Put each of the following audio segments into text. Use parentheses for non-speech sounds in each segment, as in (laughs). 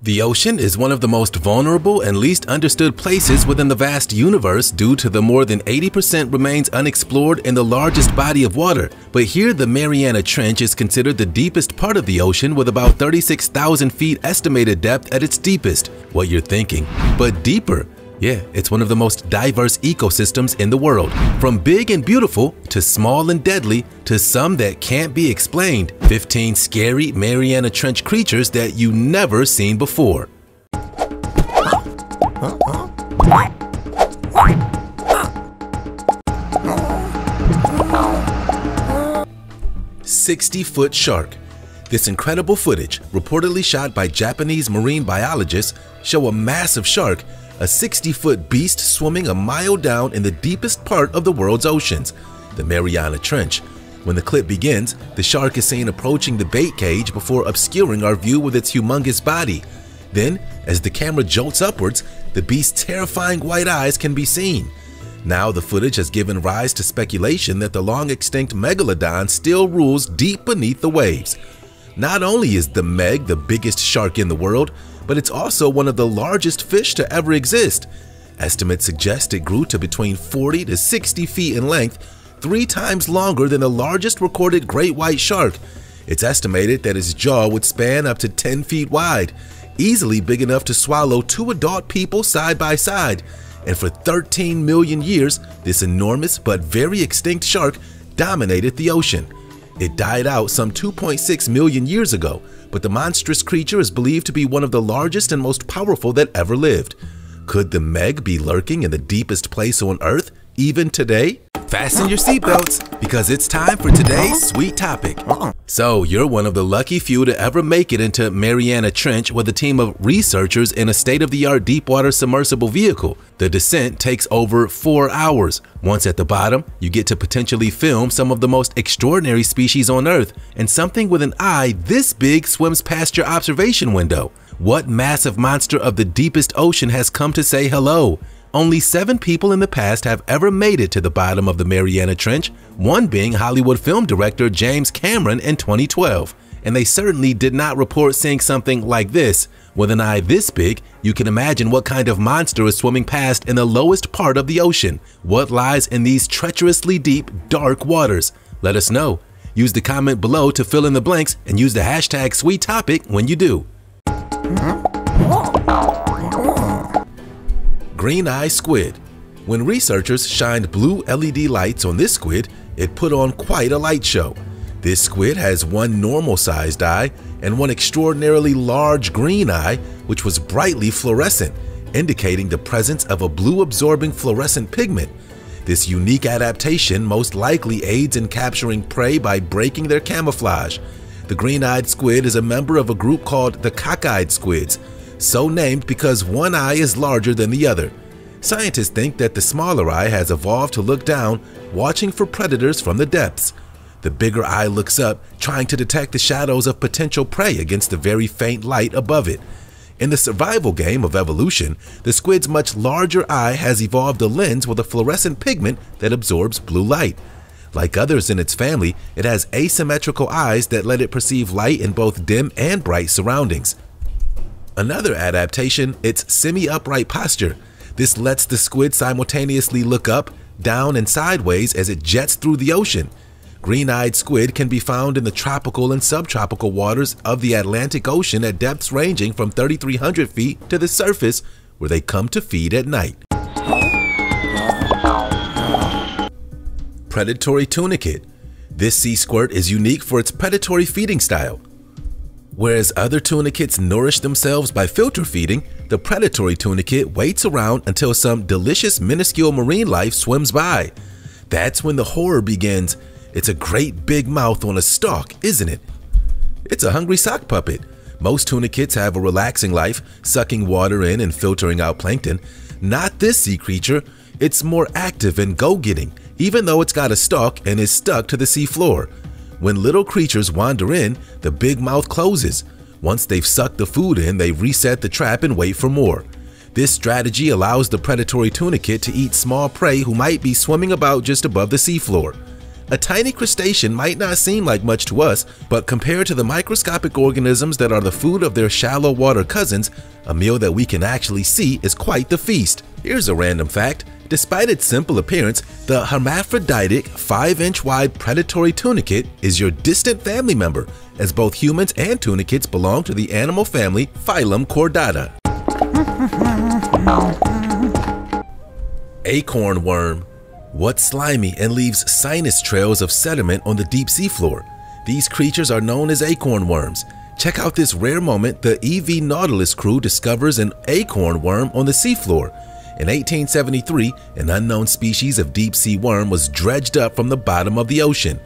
The ocean is one of the most vulnerable and least understood places within the vast universe due to the more than 80% remains unexplored in the largest body of water. But here the Mariana Trench is considered the deepest part of the ocean with about 36,000 feet estimated depth at its deepest. What you're thinking, but deeper. Yeah, it's one of the most diverse ecosystems in the world. From big and beautiful to small and deadly to some that can't be explained. 15 scary Mariana Trench creatures that you never seen before. Sixty-foot shark. This incredible footage, reportedly shot by Japanese marine biologists, show a massive shark a 60-foot beast swimming a mile down in the deepest part of the world's oceans, the Mariana Trench. When the clip begins, the shark is seen approaching the bait cage before obscuring our view with its humongous body. Then, as the camera jolts upwards, the beast's terrifying white eyes can be seen. Now the footage has given rise to speculation that the long-extinct Megalodon still rules deep beneath the waves. Not only is the Meg the biggest shark in the world, but it's also one of the largest fish to ever exist. Estimates suggest it grew to between 40 to 60 feet in length, three times longer than the largest recorded great white shark. It's estimated that its jaw would span up to 10 feet wide, easily big enough to swallow two adult people side by side. And for 13 million years, this enormous but very extinct shark dominated the ocean. It died out some 2.6 million years ago, but the monstrous creature is believed to be one of the largest and most powerful that ever lived. Could the Meg be lurking in the deepest place on Earth, even today? Fasten your seatbelts because it's time for today's sweet topic. Uh-uh. So, you're one of the lucky few to ever make it into Mariana Trench with a team of researchers in a state-of-the-art deepwater submersible vehicle. The descent takes over four hours. Once at the bottom, you get to potentially film some of the most extraordinary species on Earth, and something with an eye this big swims past your observation window. What massive monster of the deepest ocean has come to say hello? Only seven people in the past have ever made it to the bottom of the Mariana Trench, one being Hollywood film director James Cameron in 2012. And they certainly did not report seeing something like this. With an eye this big, you can imagine what kind of monster is swimming past in the lowest part of the ocean. What lies in these treacherously deep, dark waters? Let us know. Use the comment below to fill in the blanks and use the hashtag sweet topic when you do. Hmm? Green Eye Squid. When researchers shined blue LED lights on this squid, it put on quite a light show. This squid has one normal-sized eye and one extraordinarily large green eye, which was brightly fluorescent, indicating the presence of a blue-absorbing fluorescent pigment. This unique adaptation most likely aids in capturing prey by breaking their camouflage. The green-eyed squid is a member of a group called the cockeyed squids, so named because one eye is larger than the other. Scientists think that the smaller eye has evolved to look down, watching for predators from the depths. The bigger eye looks up, trying to detect the shadows of potential prey against the very faint light above it. In the survival game of evolution, the squid's much larger eye has evolved a lens with a fluorescent pigment that absorbs blue light. Like others in its family, it has asymmetrical eyes that let it perceive light in both dim and bright surroundings. Another adaptation, its semi-upright posture. This lets the squid simultaneously look up, down, and sideways as it jets through the ocean. Green-eyed squid can be found in the tropical and subtropical waters of the Atlantic Ocean at depths ranging from 3,300 feet to the surface, where they come to feed at night. Predatory tunicate. This sea squirt is unique for its predatory feeding style. Whereas other tunicates nourish themselves by filter feeding, the predatory tunicate waits around until some delicious minuscule marine life swims by. That's when the horror begins. It's a great big mouth on a stalk, isn't it? It's a hungry sock puppet. Most tunicates have a relaxing life, sucking water in and filtering out plankton. Not this sea creature. It's more active and go-getting, even though it's got a stalk and is stuck to the sea floor. When little creatures wander in, the big mouth closes. Once they've sucked the food in, they reset the trap and wait for more. This strategy allows the predatory tunicate to eat small prey who might be swimming about just above the seafloor. A tiny crustacean might not seem like much to us, but compared to the microscopic organisms that are the food of their shallow water cousins, a meal that we can actually see is quite the feast. Here's a random fact. Despite its simple appearance, the hermaphroditic 5-inch wide predatory tunicate is your distant family member, as both humans and tunicates belong to the animal family phylum Chordata. Acorn worm. What's slimy and leaves sinus trails of sediment on the deep sea floor? These creatures are known as acorn worms. Check out this rare moment the EV Nautilus crew discovers an acorn worm on the seafloor. In 1873, an unknown species of deep sea worm was dredged up from the bottom of the ocean.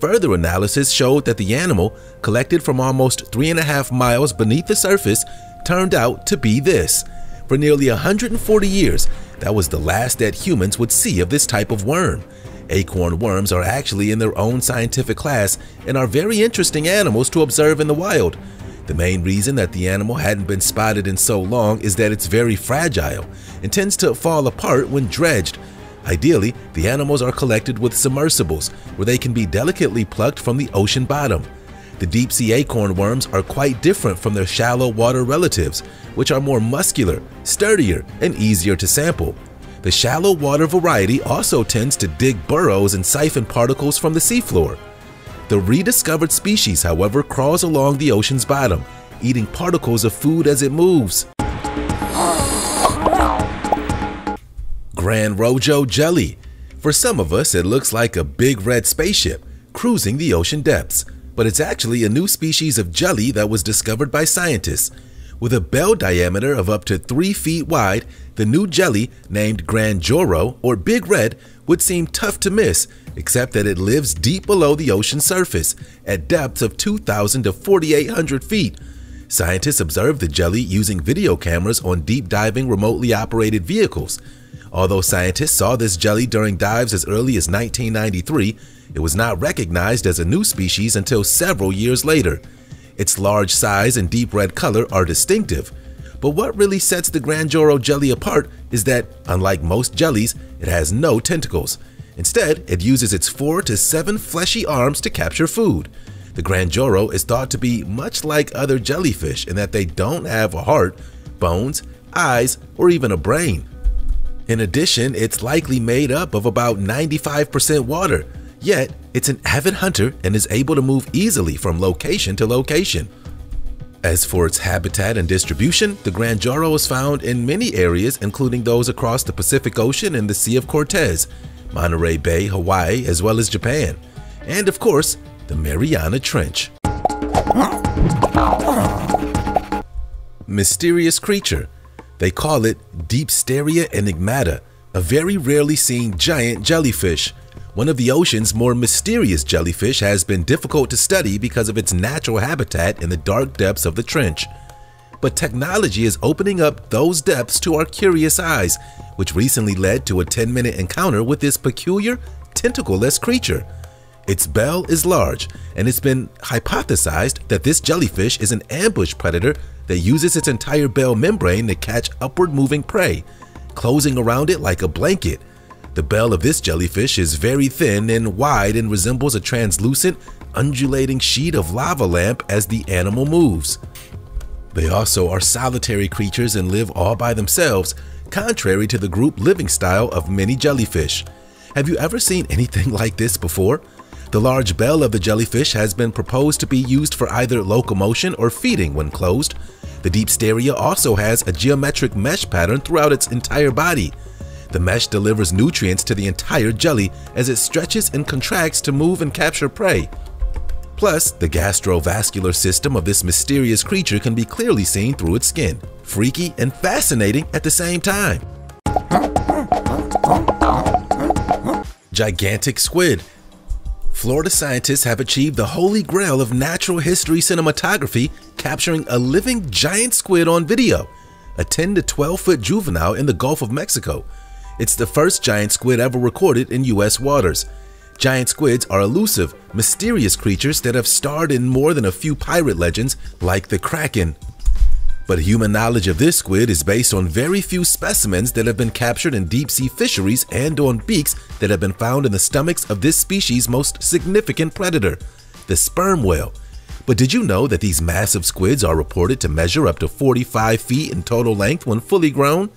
Further analysis showed that the animal, collected from almost three and a half miles beneath the surface, turned out to be this. For nearly 140 years, that was the last that humans would see of this type of worm. Acorn worms are actually in their own scientific class and are very interesting animals to observe in the wild. The main reason that the animal hadn't been spotted in so long is that it's very fragile and tends to fall apart when dredged. Ideally, the animals are collected with submersibles, where they can be delicately plucked from the ocean bottom. The deep sea acorn worms are quite different from their shallow water relatives, which are more muscular, sturdier, and easier to sample. The shallow water variety also tends to dig burrows and siphon particles from the seafloor. The rediscovered species, however, crawls along the ocean's bottom, eating particles of food as it moves. Gran Rojo Jelly. For some of us, it looks like a big red spaceship cruising the ocean depths, but it's actually a new species of jelly that was discovered by scientists. With a bell diameter of up to 3 feet wide, the new jelly, named Gran Rojo or Big Red, would seem tough to miss, except that it lives deep below the ocean surface, at depths of 2,000 to 4,800 feet. Scientists observed the jelly using video cameras on deep diving remotely operated vehicles. Although scientists saw this jelly during dives as early as 1993, it was not recognized as a new species until several years later. Its large size and deep red color are distinctive, but what really sets the Gran Rojo jelly apart is that, unlike most jellies, it has no tentacles. Instead, it uses its four to seven fleshy arms to capture food. The Gran Rojo is thought to be much like other jellyfish in that they don't have a heart, bones, eyes, or even a brain. In addition, it's likely made up of about 95% water, yet it's an avid hunter and is able to move easily from location to location. As for its habitat and distribution, the Gran Rojo is found in many areas including those across the Pacific Ocean and the Sea of Cortez, Monterey Bay, Hawaii, as well as Japan, and of course, the Mariana Trench. Mysterious creature. They call it Deepstaria enigmata, a very rarely seen giant jellyfish one of the ocean's more mysterious jellyfish has been difficult to study because of its natural habitat in the dark depths of the trench. But technology is opening up those depths to our curious eyes, which recently led to a 10-minute encounter with this peculiar, tentacleless creature. Its bell is large, and it's been hypothesized that this jellyfish is an ambush predator that uses its entire bell membrane to catch upward moving prey, closing around it like a blanket the bell of this jellyfish is very thin and wide and resembles a translucent, undulating sheet of lava lamp as the animal moves. They also are solitary creatures and live all by themselves, contrary to the group living style of many jellyfish. Have you ever seen anything (laughs) like this before? The large bell of the jellyfish has been proposed to be used for either locomotion or feeding when closed. The Deepstaria also has a geometric mesh pattern throughout its entire body, the mesh delivers nutrients to the entire jelly as it stretches and contracts to move and capture prey. Plus, the gastrovascular system of this mysterious creature can be clearly seen through its skin. Freaky and fascinating at the same time. Gigantic squid. Florida scientists have achieved the holy grail of natural history cinematography, capturing a living giant squid on video, a 10 to 12 foot juvenile in the Gulf of Mexico. It's the first giant squid ever recorded in U.S. waters. Giant squids are elusive, mysterious creatures that have starred in more than a few pirate legends like the Kraken. But human knowledge of this squid is based on very few specimens that have been captured in deep sea fisheries and on beaks that have been found in the stomachs of this species' most significant predator, the sperm whale. But did you know that these massive squids are reported to measure up to 45 feet in total length when fully grown?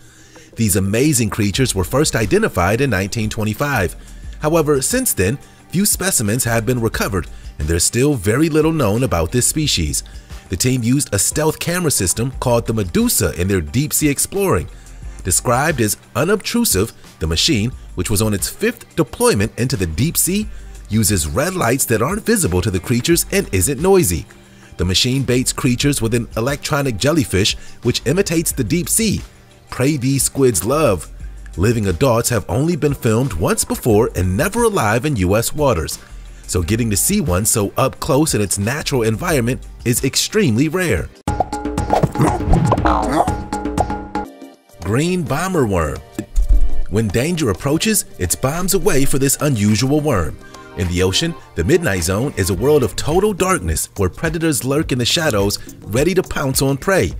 These amazing creatures were first identified in 1925. However, since then, few specimens have been recovered and there's still very little known about this species. The team used a stealth camera system called the Medusa in their deep sea exploring. Described as unobtrusive, the machine, which was on its fifth deployment into the deep sea, uses red lights that aren't visible to the creatures and isn't noisy. The machine baits creatures with an electronic jellyfish which imitates the deep sea. Prey these squids love. Living adults have only been filmed once before and never alive in US waters so getting to see one so up close in its natural environment is extremely rare. Green Bomber Worm When danger approaches, it bombs away for this unusual worm. In the ocean, the Midnight Zone is a world of total darkness where predators lurk in the shadows ready to pounce on prey.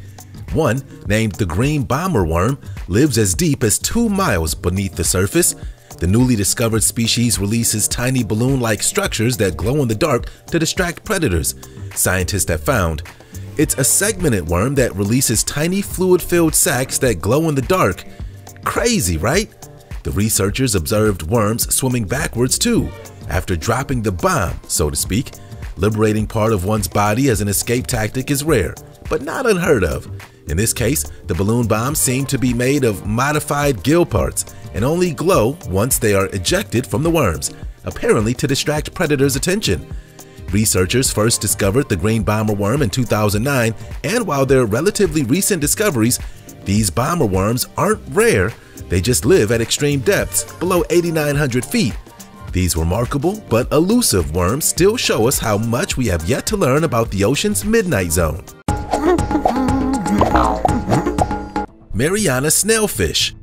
One, named the green bomber worm, lives as deep as two miles beneath the surface the newly discovered species releases tiny balloon-like structures that glow in the dark to distract predators, scientists have found. It's a segmented worm that releases tiny fluid-filled sacs that glow in the dark. Crazy, right? The researchers observed worms swimming backwards too, after dropping the bomb, so to speak. Liberating part of one's body as an escape tactic is rare, but not unheard of. In this case, the balloon bombs seem to be made of modified gill parts and only glow once they are ejected from the worms, apparently to distract predators' attention. Researchers first discovered the green bomber worm in 2009, and while they're relatively recent discoveries, these bomber worms aren't rare, they just live at extreme depths, below 8,900 feet. These remarkable but elusive worms still show us how much we have yet to learn about the ocean's midnight zone. (laughs) Mariana snailfish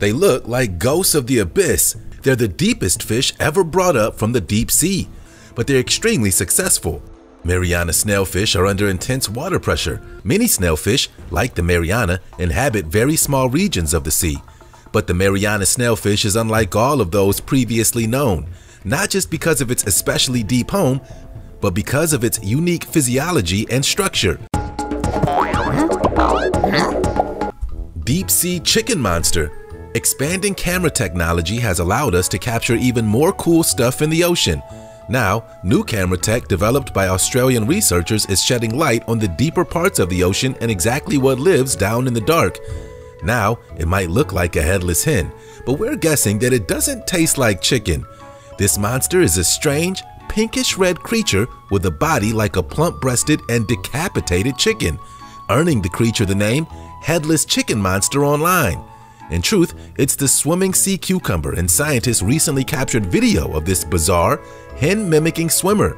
they look like ghosts of the abyss. They're the deepest fish ever brought up from the deep sea, but they're extremely successful. Mariana snailfish are under intense water pressure. Many snailfish, like the Mariana, inhabit very small regions of the sea. But the Mariana snailfish is unlike all of those previously known, not just because of its especially deep home, but because of its unique physiology and structure. Deep Sea Chicken Monster Expanding camera technology has allowed us to capture even more cool stuff in the ocean. Now, new camera tech developed by Australian researchers is shedding light on the deeper parts of the ocean and exactly what lives down in the dark. Now, it might look like a headless hen, but we're guessing that it doesn't taste like chicken. This monster is a strange, pinkish red creature with a body like a plump-breasted and decapitated chicken, earning the creature the name Headless Chicken Monster online. In truth, it's the swimming sea cucumber and scientists recently captured video of this bizarre, hen-mimicking swimmer.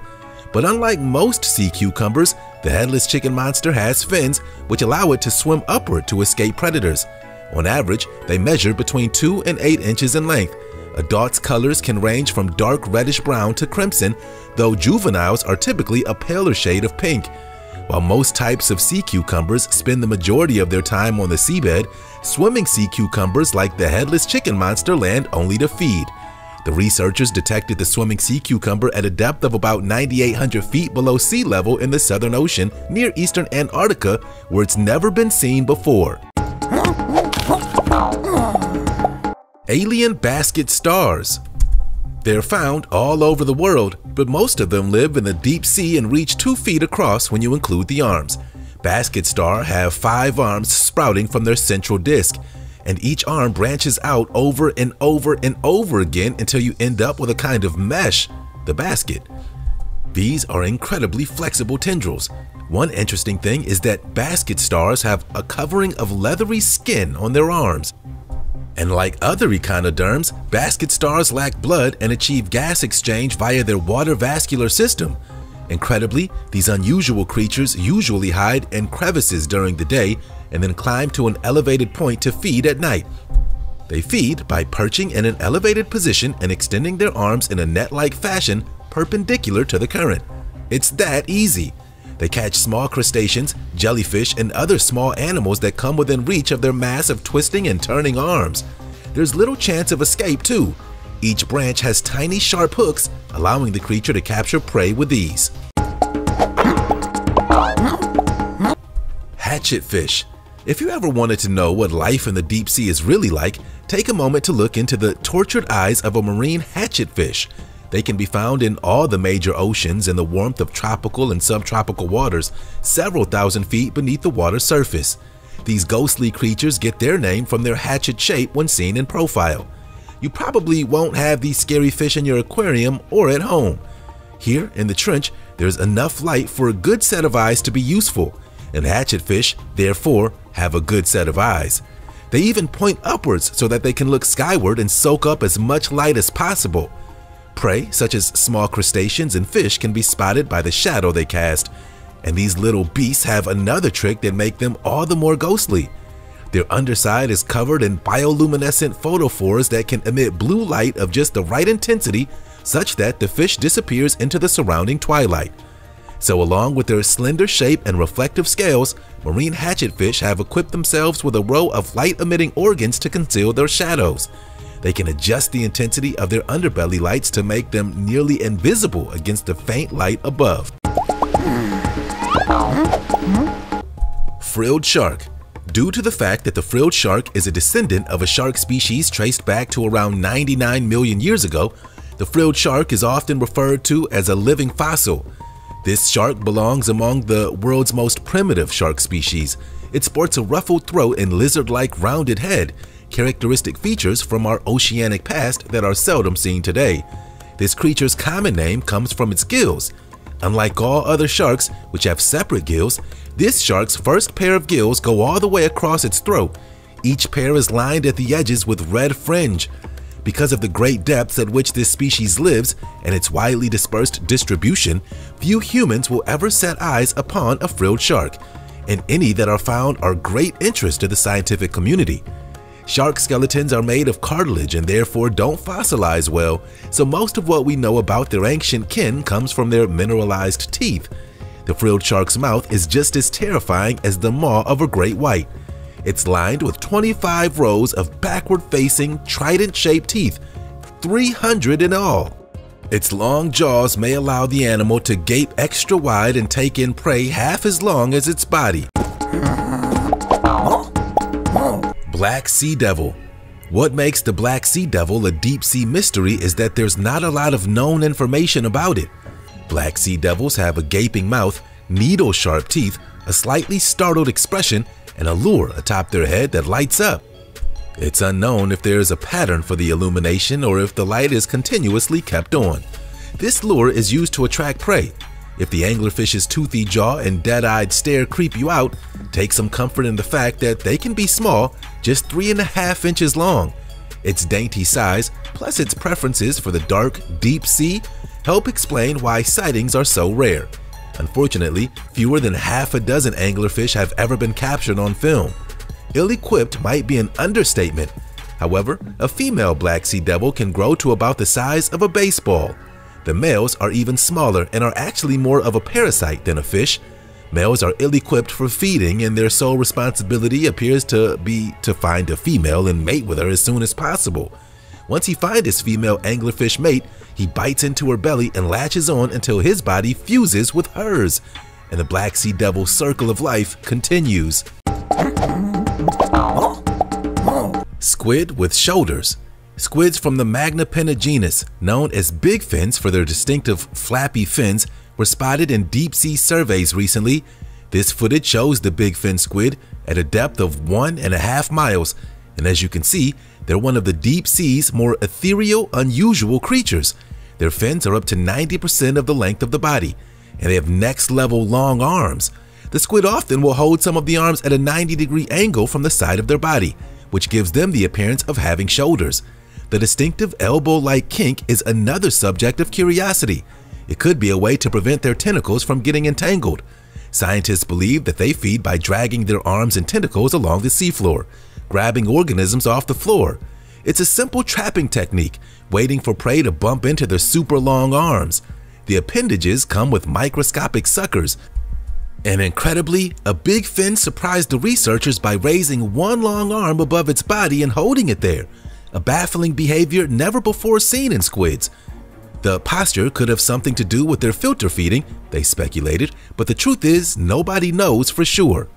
But unlike most sea cucumbers, the headless chicken monster has fins which allow it to swim upward to escape predators. On average, they measure between 2 and 8 inches in length. Adults' colors can range from dark reddish brown to crimson, though juveniles are typically a paler shade of pink. While most types of sea cucumbers spend the majority of their time on the seabed, swimming sea cucumbers like the headless chicken monster land only to feed. The researchers detected the swimming sea cucumber at a depth of about 9,800 feet below sea level in the Southern Ocean near eastern Antarctica, where it's never been seen before. Alien basket stars they're found all over the world, but most of them live in the deep sea and reach 2 feet across when you include the arms. Basket star have five arms sprouting from their central disc, and each arm branches out over and over and over again until you end up with a kind of mesh, the basket. These are incredibly flexible tendrils. One interesting thing is that basket stars have a covering of leathery skin on their arms. And like other echinoderms, basket stars lack blood and achieve gas exchange via their water vascular system. Incredibly, these unusual creatures usually hide in crevices during the day and then climb to an elevated point to feed at night. They feed by perching in an elevated position and extending their arms in a net-like fashion perpendicular to the current. It's that easy. They catch small crustaceans, jellyfish, and other small animals that come within reach of their massive twisting and turning arms. There's little chance of escape too. Each branch has tiny sharp hooks, allowing the creature to capture prey with ease. Hatchet fish. If you ever wanted to know what life in the deep sea is really like, take a moment to look into the tortured eyes of a marine hatchet fish. They can be found in all the major oceans in the warmth of tropical and subtropical waters, several thousand feet beneath the water's surface. These ghostly creatures get their name from their hatchet shape when seen in profile. You probably won't have these scary fish in your aquarium or at home. Here in the trench, there's enough light for a good set of eyes to be useful, and hatchet fish, therefore, have a good set of eyes. They even point upwards so that they can look skyward and soak up as much light as possible. Prey, such as small crustaceans and fish, can be spotted by the shadow they cast, and these little beasts have another trick that make them all the more ghostly. Their underside is covered in bioluminescent photophores that can emit blue light of just the right intensity such that the fish disappears into the surrounding twilight. So along with their slender shape and reflective scales, marine hatchetfish have equipped themselves with a row of light-emitting organs to conceal their shadows. They can adjust the intensity of their underbelly lights to make them nearly invisible against the faint light above. Frilled shark Due to the fact that the frilled shark is a descendant of a shark species traced back to around 99 million years ago, the frilled shark is often referred to as a living fossil. This shark belongs among the world's most primitive shark species. It sports a ruffled throat and lizard-like rounded head, characteristic features from our oceanic past that are seldom seen today. This creature's common name comes from its gills. Unlike all other sharks, which have separate gills, this shark's first pair of gills go all the way across its throat. Each pair is lined at the edges with red fringe. Because of the great depths at which this species lives and its widely dispersed distribution, few humans will ever set eyes upon a frilled shark, and any that are found are great interest to the scientific community. Shark skeletons are made of cartilage and therefore don't fossilize well, so most of what we know about their ancient kin comes from their mineralized teeth. The frilled shark's mouth is just as terrifying as the maw of a great white. It's lined with 25 rows of backward-facing, trident-shaped teeth, 300 in all. Its long jaws may allow the animal to gape extra wide and take in prey half as long as its body. Black Sea Devil What makes the Black Sea Devil a deep sea mystery is that there's not a lot of known information about it. Black Sea Devils have a gaping mouth, needle-sharp teeth, a slightly startled expression, and a lure atop their head that lights up. It's unknown if there is a pattern for the illumination or if the light is continuously kept on. This lure is used to attract prey. If the anglerfish's toothy jaw and dead-eyed stare creep you out, take some comfort in the fact that they can be small, just three and a half inches long. Its dainty size, plus its preferences for the dark, deep sea, help explain why sightings are so rare. Unfortunately, fewer than half a dozen anglerfish have ever been captured on film. Ill-equipped might be an understatement. However, a female black sea devil can grow to about the size of a baseball. The males are even smaller and are actually more of a parasite than a fish. Males are ill-equipped for feeding and their sole responsibility appears to be to find a female and mate with her as soon as possible. Once he finds his female anglerfish mate, he bites into her belly and latches on until his body fuses with hers, and the Black Sea Devil's circle of life continues. Squid with shoulders. Squids from the Magnapinna genus, known as big fins for their distinctive flappy fins, were spotted in deep sea surveys recently. This footage shows the big fin squid at a depth of one and a half miles, and as you can see, they're one of the deep sea's more ethereal, unusual creatures. Their fins are up to 90% of the length of the body, and they have next level long arms. The squid often will hold some of the arms at a 90 degree angle from the side of their body, which gives them the appearance of having shoulders. The distinctive elbow-like kink is another subject of curiosity. It could be a way to prevent their tentacles from getting entangled. Scientists believe that they feed by dragging their arms and tentacles along the seafloor, grabbing organisms off the floor. It's a simple trapping technique, waiting for prey to bump into their super long arms. The appendages come with microscopic suckers. And incredibly, a big fin surprised the researchers by raising one long arm above its body and holding it there, a baffling behavior never before seen in squids. The posture could have something to do with their filter feeding, they speculated, but the truth is nobody knows for sure.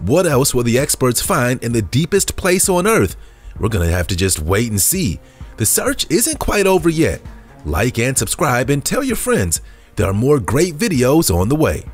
What else will the experts find in the deepest place on Earth? We're gonna have to just wait and see. The search isn't quite over yet. Like and subscribe and tell your friends. There are more great videos on the way.